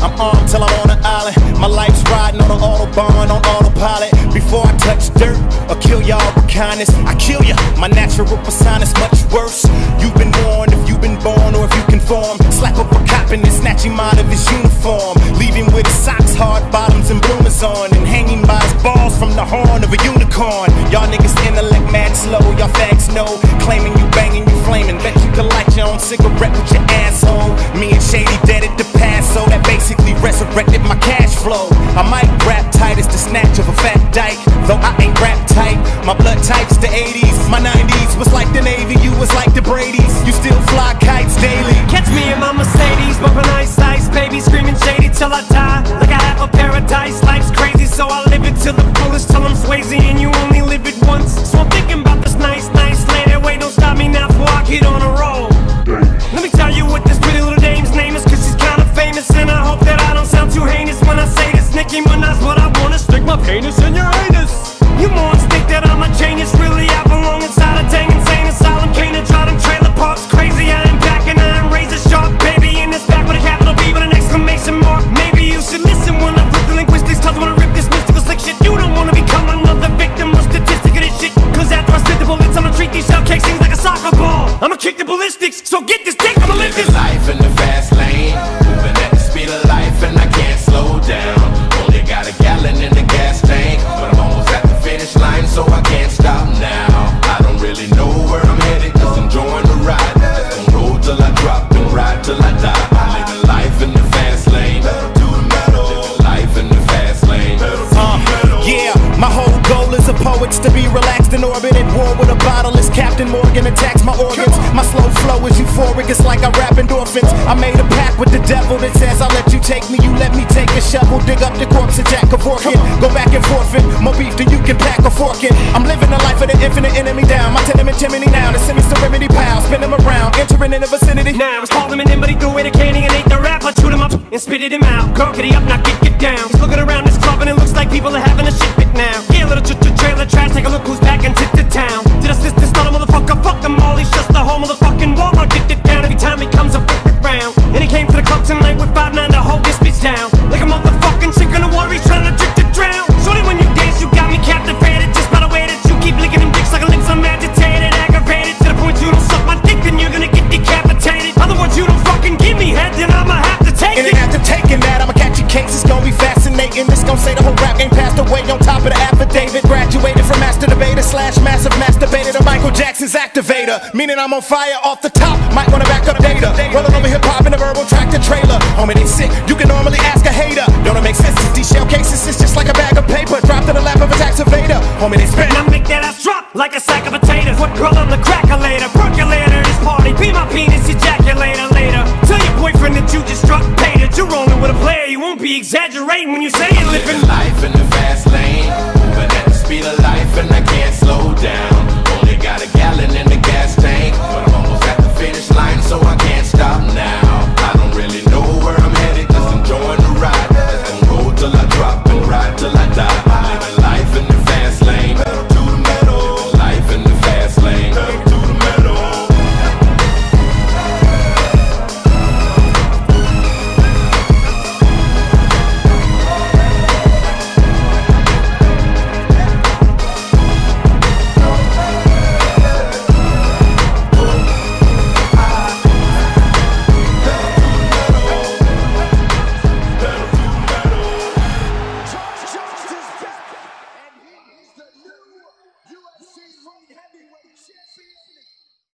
I'm armed till I'm on an island. My life's riding on an autobahn, on autopilot. Before I touch dirt or kill y'all with kindness, I kill ya. My natural persona's much worse. You've been warned if you've been born or if you conform. Slap up a cop and then snatch him out of his uniform. Leave him with his socks, hard bottoms, and bloomers on. And hanging by his balls from the horn of a unicorn. Y'all niggas intellect mad slow, y'all fags know. Claiming you banging, you flaming. Bet you could light your own cigarette with your asshole. Basically resurrected my cash flow. I might rap tight as the snatch of a fat dyke, though I ain't rap tight. My blood type's the 80s, my 90s was like the Navy, you was like the Brady's. You still fly that I'm a genius, really I belong inside a dang insane asylum. Can't try them trailer parks crazy. I am back and I am razor sharp, baby. In this back with a capital B with an exclamation mark. Maybe you should listen when I flip the linguistics. Cause I wanna rip this mystical slick shit. You don't wanna become another victim or statistic of this shit. Cause after I spit the bullets, I'ma treat these shell casings like a soccer ball. I'ma kick the ballistics, so get this dick, I'ma lift this. Life Morgan attacks my organs. My slow flow is euphoric, it's like I rap endorphins. I made a pact with the devil that says I'll let you take me, you let me take a shovel, dig up the corpse of Jack Kevorkian. Go back and forfeit, more beef than you can pack a fork in. I'm living the life of the infinite enemy down. My tenement chimney now, the semi serenity pal, spin them around, entering in the vicinity. Now it's calling him in, but he threw away the candy and ate the rap. I chewed him up and spitted him out. Girl, up, now get, get down. He's looking around this club and it looks like people are having a shit fit now. Yeah, little ch trailer trash, take a look who's back into the Walmart. Get it down every time he comes up it round. And he came to the club tonight with 5 9 to hold this bitch down. Like a motherfucking sink in the water, he's trying to trick to drown. Shorty, when you dance, you got me captivated. Just by the way that you keep licking them dicks like a lips, I'm agitated, aggravated. To the point you don't suck my dick, then you're gonna get decapitated. Other words, you don't fucking give me head, then I'ma have to take And it. then after taking that, I'ma catch your case. It's gonna be fascinating. This gonna say the whole rap game passed away on top of the affidavit. Graduated from master debater slash massive masturbator to Michael Jackson's activator. Meaning I'm on fire off the top. Might wanna back up data. Rolling over hip hop in a verbal tractor trailer. Homie, they sick. You can normally ask a hater. Don't it make sense? These shell cases is just like a bag of paper dropped in the lap of a taxivator. Homie, they spin. And I make that ass drop like a sack of potatoes. What girl on the crackulator? Percolator, this party. Be my penis ejaculator later. Tell your boyfriend that you just struck pay that you're rolling with a player. You won't be exaggerating when you say